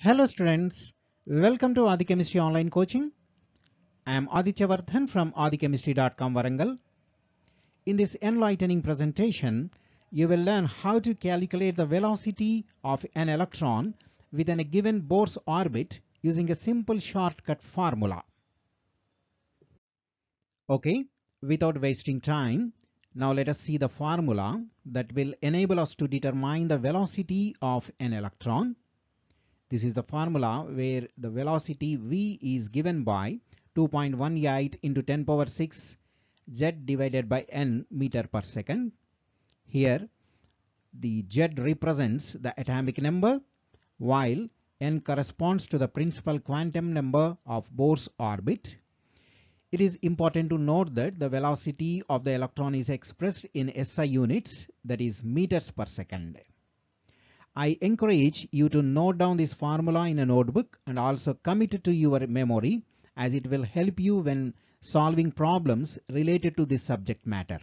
Hello students, welcome to Adi Chemistry online coaching. I am Aditya Vardhan from adichemistry.com Warangal. In this enlightening presentation, you will learn how to calculate the velocity of an electron within a given Bohr's orbit using a simple shortcut formula. Okay, without wasting time, now let us see the formula that will enable us to determine the velocity of an electron. This is the formula where the velocity v is given by 2.18 into 10 power 6 z divided by n meter per second. Here the z represents the atomic number while n corresponds to the principal quantum number of Bohr's orbit. It is important to note that the velocity of the electron is expressed in SI units that is meters per second. I encourage you to note down this formula in a notebook and also commit it to your memory as it will help you when solving problems related to this subject matter.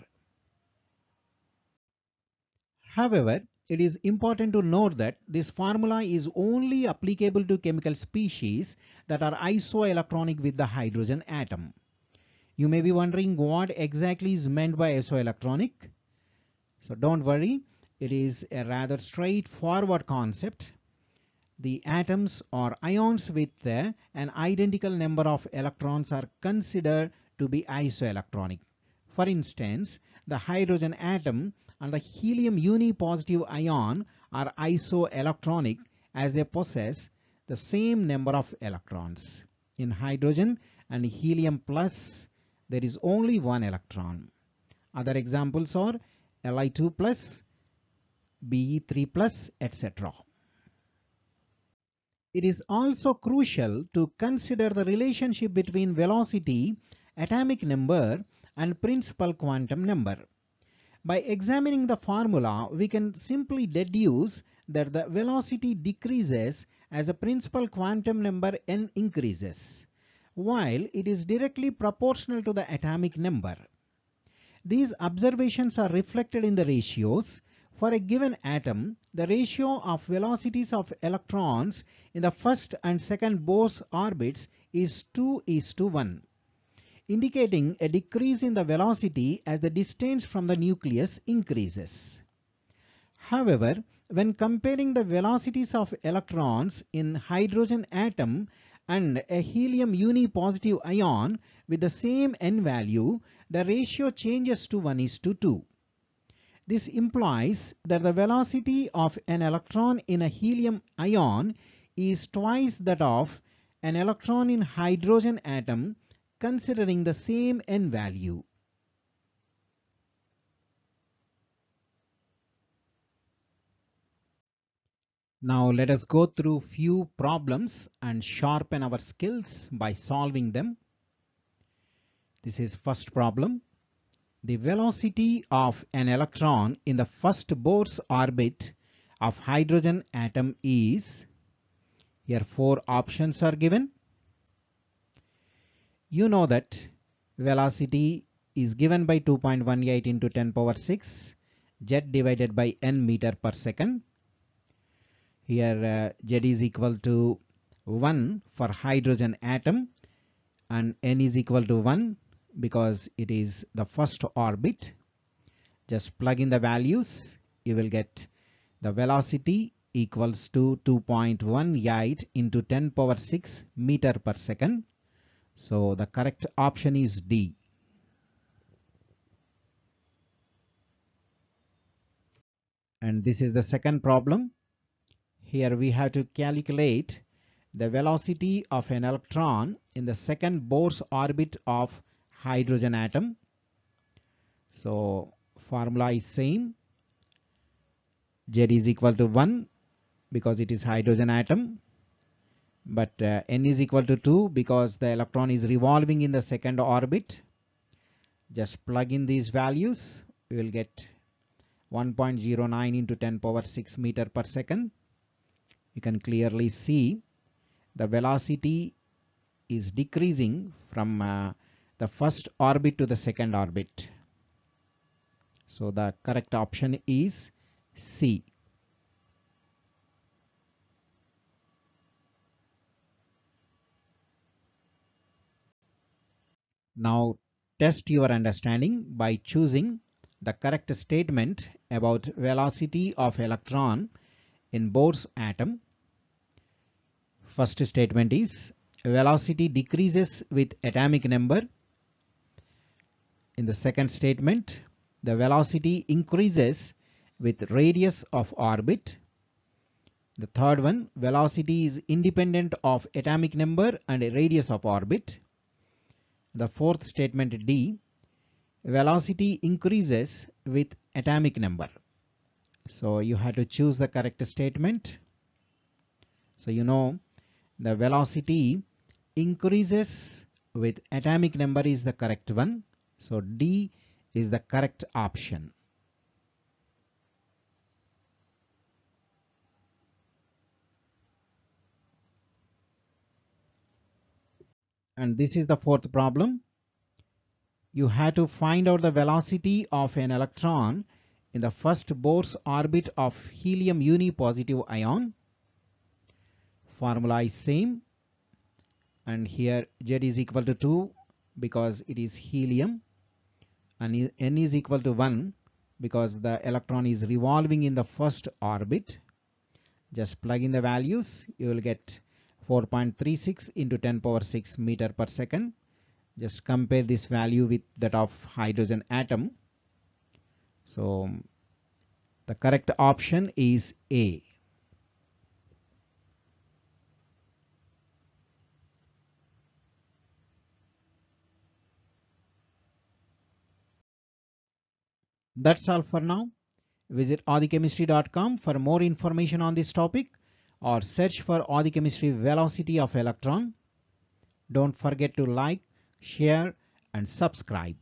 However, it is important to note that this formula is only applicable to chemical species that are isoelectronic with the hydrogen atom. You may be wondering what exactly is meant by isoelectronic. So don't worry, it is a rather straightforward concept. The atoms or ions with uh, an identical number of electrons are considered to be isoelectronic. For instance, the hydrogen atom and the helium unipositive ion are isoelectronic as they possess the same number of electrons. In hydrogen and helium plus, there is only one electron. Other examples are Li2 plus, Be3 plus, etc. It is also crucial to consider the relationship between velocity, atomic number and principal quantum number. By examining the formula, we can simply deduce that the velocity decreases as the principal quantum number n increases, while it is directly proportional to the atomic number. These observations are reflected in the ratios. For a given atom, the ratio of velocities of electrons in the first and second Bohr's orbits is 2 is to 1 indicating a decrease in the velocity as the distance from the nucleus increases. However, when comparing the velocities of electrons in hydrogen atom and a helium unipositive ion with the same n value, the ratio changes to 1 is to 2. This implies that the velocity of an electron in a helium ion is twice that of an electron in hydrogen atom considering the same n value. Now let us go through few problems and sharpen our skills by solving them. This is first problem. The velocity of an electron in the first Bohr's orbit of hydrogen atom is, here four options are given you know that velocity is given by 2.18 into 10 power 6 z divided by n meter per second. Here uh, z is equal to 1 for hydrogen atom and n is equal to 1 because it is the first orbit. Just plug in the values. You will get the velocity equals to 2.18 into 10 power 6 meter per second so the correct option is D. And this is the second problem. Here we have to calculate the velocity of an electron in the second Bohr's orbit of hydrogen atom. So formula is same. Z is equal to 1 because it is hydrogen atom but uh, n is equal to 2 because the electron is revolving in the second orbit. Just plug in these values. We will get 1.09 into 10 power 6 meter per second. You can clearly see the velocity is decreasing from uh, the first orbit to the second orbit. So the correct option is C. Now test your understanding by choosing the correct statement about velocity of electron in Bohr's atom. First statement is velocity decreases with atomic number in the second statement, the velocity increases with radius of orbit. The third one, velocity is independent of atomic number and radius of orbit. The fourth statement D, velocity increases with atomic number. So you have to choose the correct statement. So you know the velocity increases with atomic number is the correct one. So D is the correct option. And this is the fourth problem. You have to find out the velocity of an electron in the first Bohr's orbit of helium uni positive ion. Formula is same and here Z is equal to 2 because it is helium and N is equal to 1 because the electron is revolving in the first orbit. Just plug in the values you will get 4.36 into 10 power 6 meter per second. Just compare this value with that of hydrogen atom. So the correct option is A. That's all for now. Visit adichemistry.com for more information on this topic or search for adichemistry velocity of electron. Don't forget to like, share and subscribe.